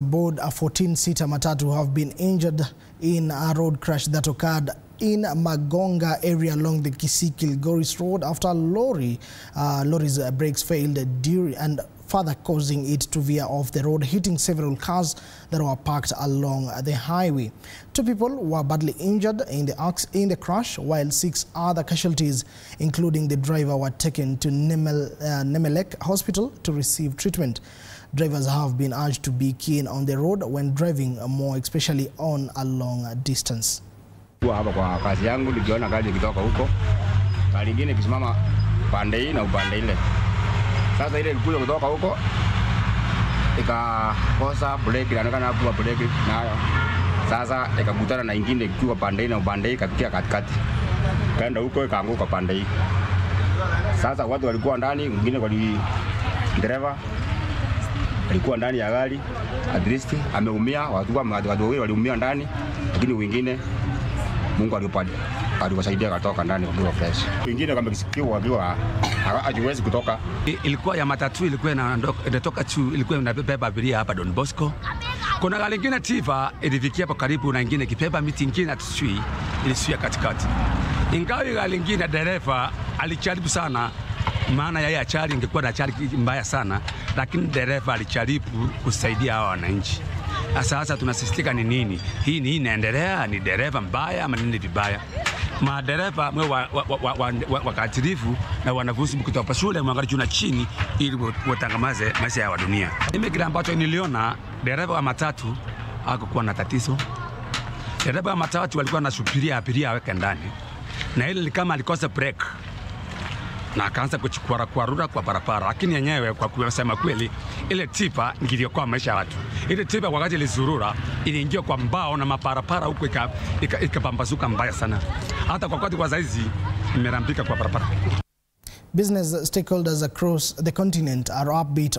Board a 14-seater matatu have been injured in a road crash that occurred in Magonga area along the Kisii-Kilgoris road after lorry, uh, lorry's brakes failed during and further causing it to veer off the road, hitting several cars that were parked along the highway. Two people were badly injured in the, in the crash, while six other casualties, including the driver, were taken to Nemel, uh, Hospital to receive treatment. Drivers have been urged to be keen on the road when driving more, especially on a long distance. Hapa kwa kazi yangu nikiona gari ikitoka huko, gari ikisimama hii na upande ile. Sasa ile ilikuja kutoka huko ikakosa breki, inaonekana breki nayo. Sasa ikakutana na ikiwa pande hii na upande hii, ikapitia katikati, kaenda huko ikaanguka pande hii. Sasa watu walikuwa ndani, mwingine wali dereva alikuwa ndani ya gari, at least ameumia, watu wawili waliumia ndani, lakini wengine Mungu aliopadi aliwasaidia katoka ndani bila fresh. Wengine kama kisikio wakiwa hajiwezi kutoka. Ilikuwa ya matatu ilikuwa inatoka tu ilikuwa inabeba abiria hapa Don Bosco. Kuna gari lingine Tiva ilifikia hapo karibu na ingine kipeba miti ingine atusui ilisuia katikati. Ingawa gari lingine dereva alijaribu sana, maana yeye achari ingekuwa na achari mbaya sana, lakini dereva alicharipu kusaidia hawa wananchi. Sasa tunasisitika ni nini? Hii ni inaendelea, ni dereva mbaya ama nini vibaya? madereva mwe wa, wa, wa, wa, wa, wa, wakatilifu na wanafunzi mkitoka shule mwangalie juu na chini ili watangamaze maisha ya dunia. Mimi kile ambacho niliona dereva wa matatu hakukuwa na tatizo. Dereva wa matatu walikuwa wanasubiria abiria aweke ndani, na ile kama alikosa break na akaanza kuchukua kwarura kwa barabara, lakini yenyewe kwa kusema kweli, ile tipa ngiliokoa maisha ya watu. Ile tipa wakati ilizurura iliingia kwa mbao na maparapara huko ikapambazuka ika, mbaya sana, hata kwa wakati kwa saizi imerambika kwa barabara. Business stakeholders across the continent are upbeat